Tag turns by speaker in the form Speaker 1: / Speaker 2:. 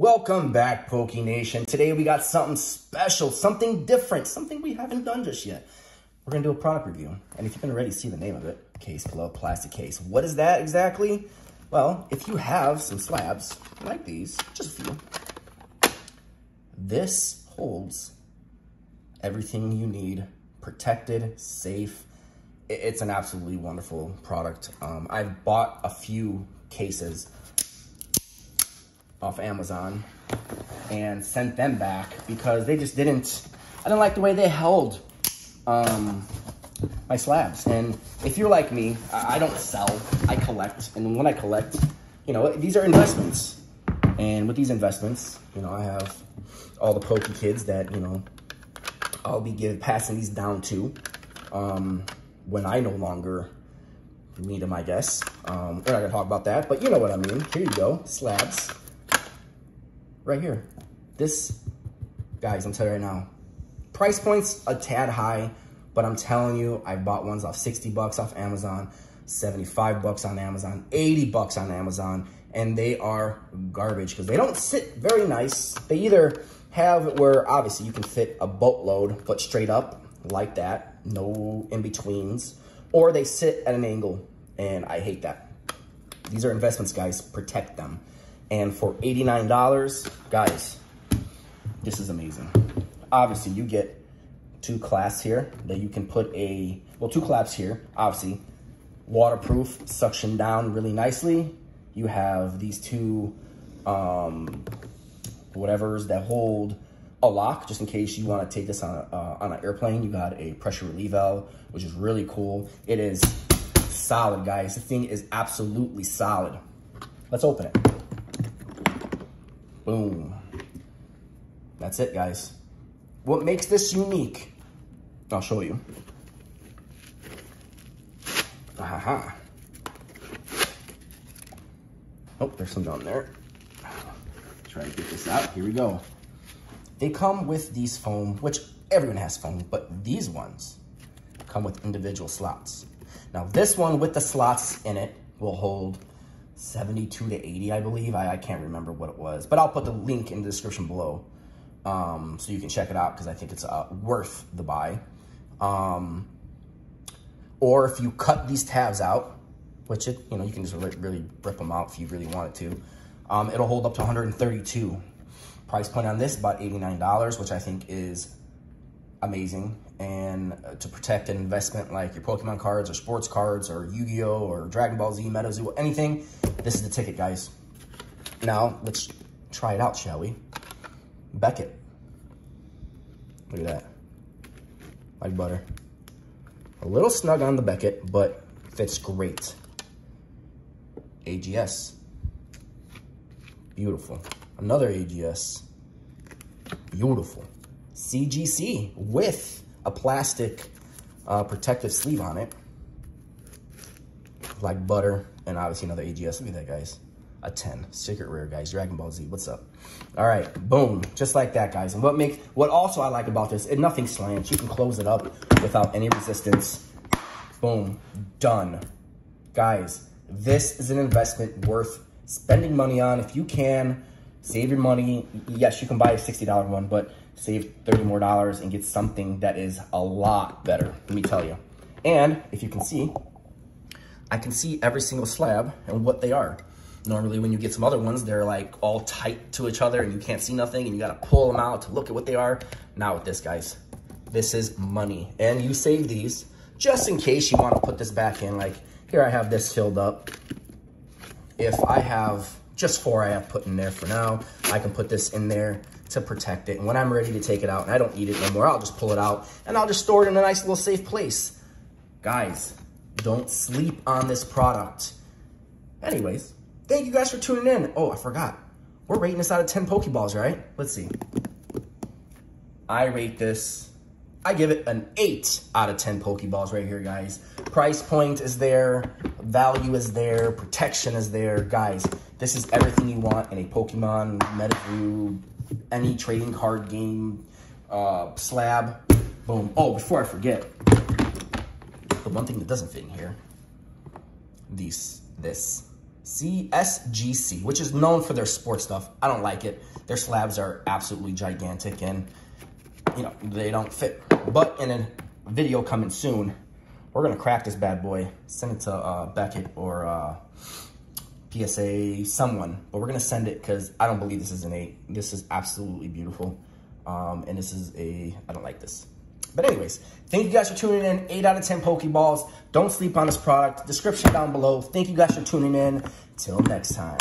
Speaker 1: Welcome back, Poke Nation. Today we got something special, something different, something we haven't done just yet. We're gonna do a product review. And if you can already see the name of it, Case Club Plastic Case. What is that exactly? Well, if you have some slabs like these, just a few, this holds everything you need, protected, safe. It's an absolutely wonderful product. Um, I've bought a few cases off Amazon and sent them back because they just didn't, I didn't like the way they held um, my slabs. And if you're like me, I, don't sell, I collect. And when I collect, you know, these are investments. And with these investments, you know, I have all the pokey kids that, you know, I'll be giving, passing these down to um, when I no longer need them, I guess. Um, we're not gonna talk about that, but you know what I mean. Here you go, slabs right here. This, guys, I'm telling you right now, price point's a tad high, but I'm telling you, I bought ones off 60 bucks off Amazon, 75 bucks on Amazon, 80 bucks on Amazon, and they are garbage because they don't sit very nice. They either have where obviously you can fit a boatload, but straight up like that, no in-betweens, or they sit at an angle, and I hate that. These are investments, guys. Protect them. And for $89, guys, this is amazing. Obviously, you get two clasps here that you can put a, well, two clasps here, obviously. Waterproof, suction down really nicely. You have these two um, whatevers that hold a lock, just in case you want to take this on, a, uh, on an airplane. You got a pressure relief valve, which is really cool. It is solid, guys. The thing is absolutely solid. Let's open it. Boom. That's it, guys. What makes this unique, I'll show you. Aha. Oh, there's some down there. Try to get this out. Here we go. They come with these foam, which everyone has foam, but these ones come with individual slots. Now this one with the slots in it will hold 72 to 80, I believe. I, I can't remember what it was, but I'll put the link in the description below um, so you can check it out because I think it's uh, worth the buy. Um, or if you cut these tabs out, which it, you know, you can just really rip them out if you really wanted to. Um, it'll hold up to 132. Price point on this about $89, which I think is amazing and uh, to protect an investment like your Pokemon cards or sports cards or Yu-Gi-Oh! or Dragon Ball Z, MetaZoo, anything, this is the ticket, guys. Now, let's try it out, shall we? Beckett. Look at that. Like butter. A little snug on the Beckett, but fits great. AGS. Beautiful. Another AGS. Beautiful. CGC with a plastic uh, protective sleeve on it. Like butter, and obviously another AGS. Look at that, guys. A 10. Secret rare, guys. Dragon Ball Z. What's up? All right. Boom. Just like that, guys. And what makes, what also I like about this, it nothing slants. You can close it up without any resistance. Boom. Done. Guys, this is an investment worth spending money on. If you can, save your money. Yes, you can buy a $60 one, but save 30 more dollars and get something that is a lot better, let me tell you. And if you can see, I can see every single slab and what they are. Normally when you get some other ones, they're like all tight to each other and you can't see nothing and you gotta pull them out to look at what they are. Not with this, guys. This is money. And you save these just in case you wanna put this back in. Like here I have this filled up. If I have just four I have put in there for now, I can put this in there to protect it. And when I'm ready to take it out and I don't need it no more, I'll just pull it out and I'll just store it in a nice little safe place. Guys, don't sleep on this product. Anyways, thank you guys for tuning in. Oh, I forgot. We're rating this out of 10 Pokeballs, right? Let's see. I rate this, I give it an 8 out of 10 Pokeballs right here, guys. Price point is there, value is there, protection is there. Guys, this is everything you want in a Pokemon, MetaZoo, any trading card game uh, slab. Boom. Oh, before I forget, the one thing that doesn't fit in here, these, this CSGC, which is known for their sports stuff. I don't like it. Their slabs are absolutely gigantic and, you know, they don't fit. But in a video coming soon, we're to crack this bad boy, send it to uh, Beckett or uh, PSA, someone. But we're to send it because I don't believe this is an 8. This is absolutely beautiful. Um, and this is a, I don't like this. But anyways, thank you guys for tuning in. 8 out of 10 Pokeballs. Don't sleep on this product. Description down below. Thank you guys for tuning in. Till next time.